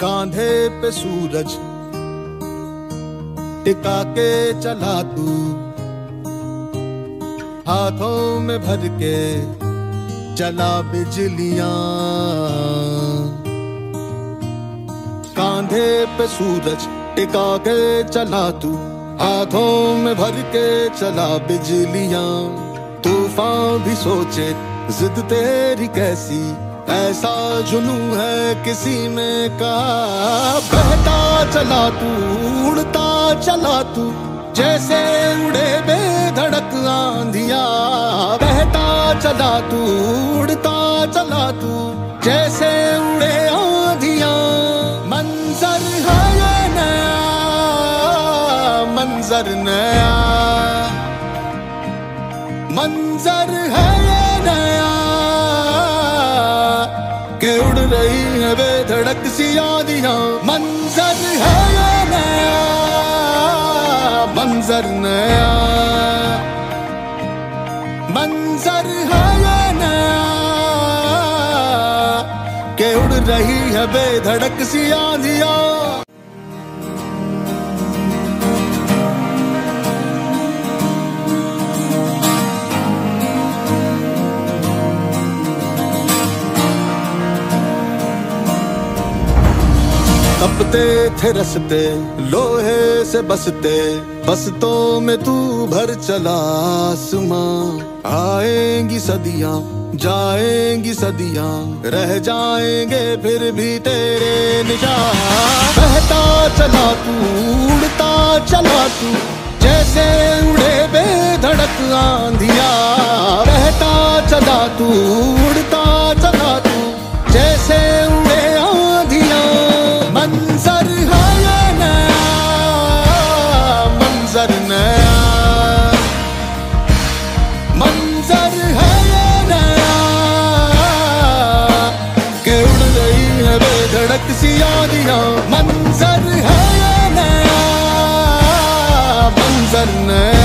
कांधे पे सूरज, टिका के चला तू। हाथों में भर के चला बिजलियाँ। कांधे पे सूरज, टिका के चला तू। हाथों में भर के चला बिजलियाँ। तूफ़ान भी सोचे, जिद तेरी कैसी? ऐसा जुनू है किसी में का बहता चला तू, उड़ता चला तू, जैसे उड़े बेधड़क आंधिया। बहता चला तू, उड़ता चला तू, जैसे उड़े आंधिया। मंजर है नया, मंजर नया। मंजर है उड़ रही है बेधड़क सी आदिया। मंजर है ये नया? मंजर नया। मंजर है ये नया? के उड़ रही है बेधड़क सी आंधियाँ तपते थे रसते, लोहे से बसते। बसतों में तू भर चला आसमां। आएँगी सदियाँ, जाएँगी सदियाँ। रह जाएँगे फिर भी तेरे निशान बहता चला तू, उड़ता चला तू। जैसे उड़े बेधड़क आंधिया। बहता चला तू मंजर है नया? मंजर नया।